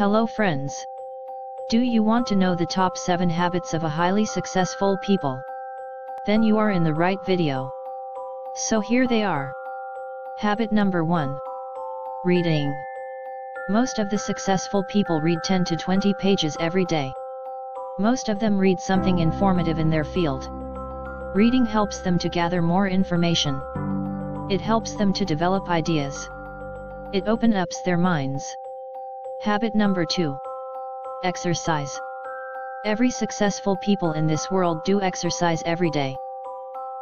Hello friends. Do you want to know the top 7 habits of a highly successful people? Then you are in the right video. So here they are. Habit number 1. Reading. Most of the successful people read 10 to 20 pages every day. Most of them read something informative in their field. Reading helps them to gather more information. It helps them to develop ideas. It opens up their minds. Habit number 2. Exercise. Every successful people in this world do exercise every day.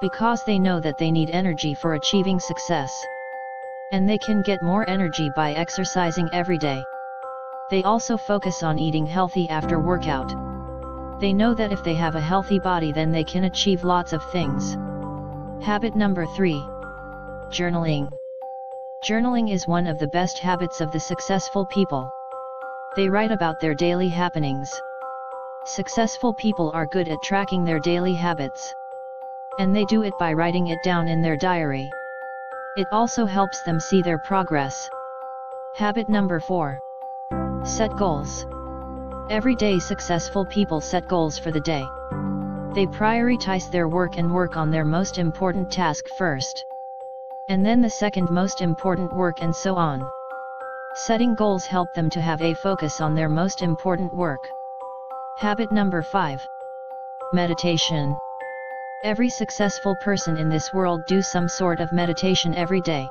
Because they know that they need energy for achieving success. And they can get more energy by exercising every day. They also focus on eating healthy after workout. They know that if they have a healthy body then they can achieve lots of things. Habit number 3. Journaling. Journaling is one of the best habits of the successful people. They write about their daily happenings. Successful people are good at tracking their daily habits. And they do it by writing it down in their diary. It also helps them see their progress. Habit number 4. Set goals. Every day successful people set goals for the day. They prioritize their work and work on their most important task first and then the second most important work and so on. Setting goals help them to have a focus on their most important work. Habit number 5. Meditation. Every successful person in this world do some sort of meditation every day.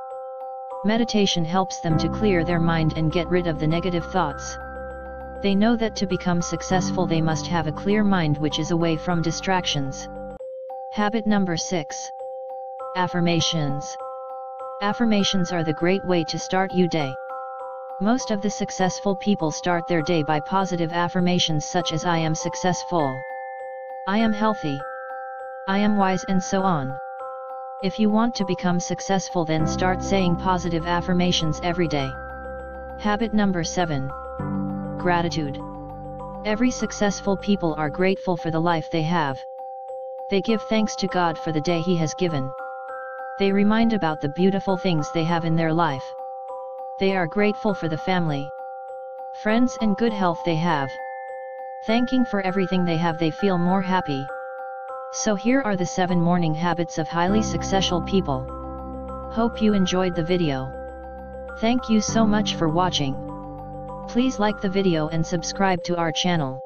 Meditation helps them to clear their mind and get rid of the negative thoughts. They know that to become successful they must have a clear mind which is away from distractions. Habit number 6. Affirmations. Affirmations are the great way to start your day. Most of the successful people start their day by positive affirmations such as I am successful. I am healthy. I am wise and so on. If you want to become successful then start saying positive affirmations every day. Habit number 7. Gratitude. Every successful people are grateful for the life they have. They give thanks to God for the day He has given. They remind about the beautiful things they have in their life. They are grateful for the family, friends and good health they have. Thanking for everything they have they feel more happy. So here are the 7 morning habits of highly successful people. Hope you enjoyed the video. Thank you so much for watching. Please like the video and subscribe to our channel.